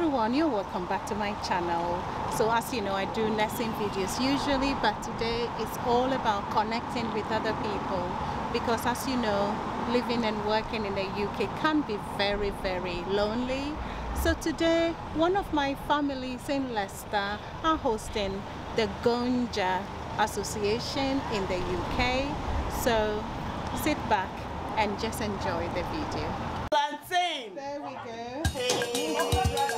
everyone, you're welcome back to my channel. So as you know, I do nursing videos usually, but today it's all about connecting with other people because as you know, living and working in the UK can be very, very lonely. So today, one of my families in Leicester are hosting the Gonja Association in the UK. So sit back and just enjoy the video. Plantain. There we go. So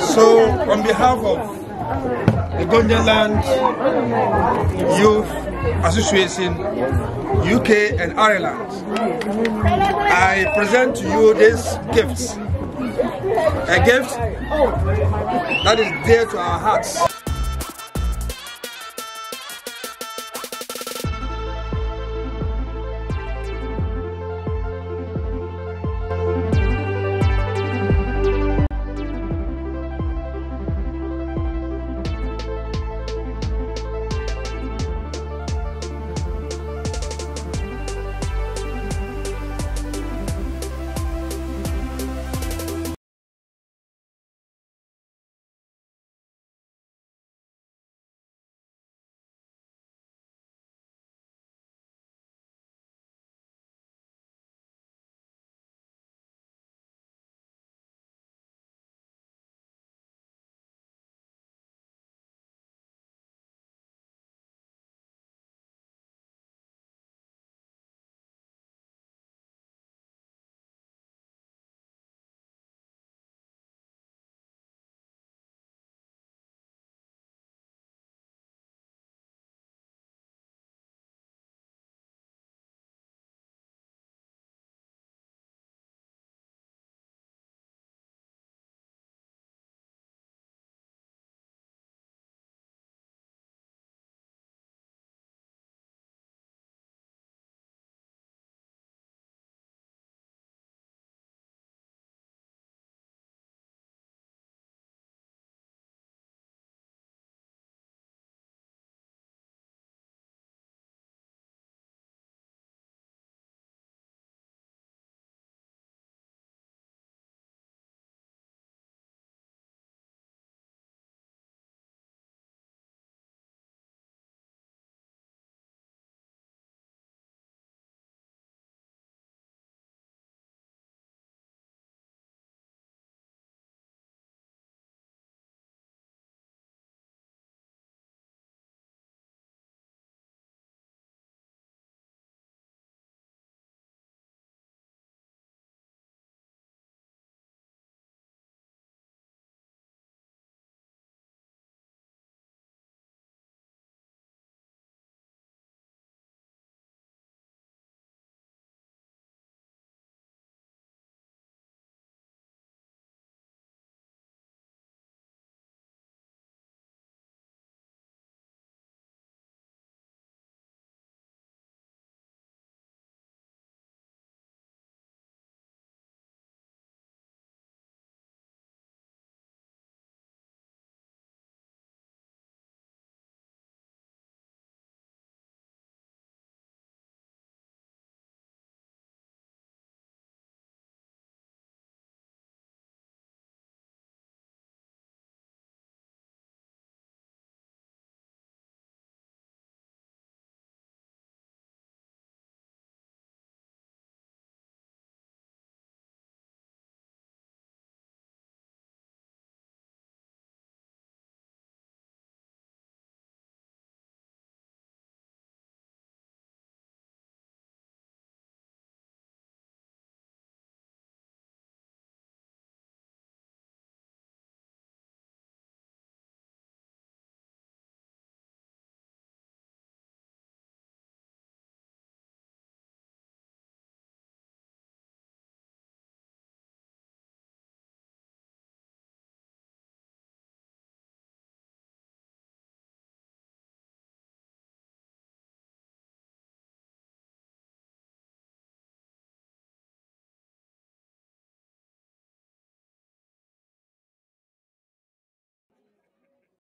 So on behalf of the Gonjaland Youth Association UK and Ireland, I present to you this gift. A gift that is dear to our hearts.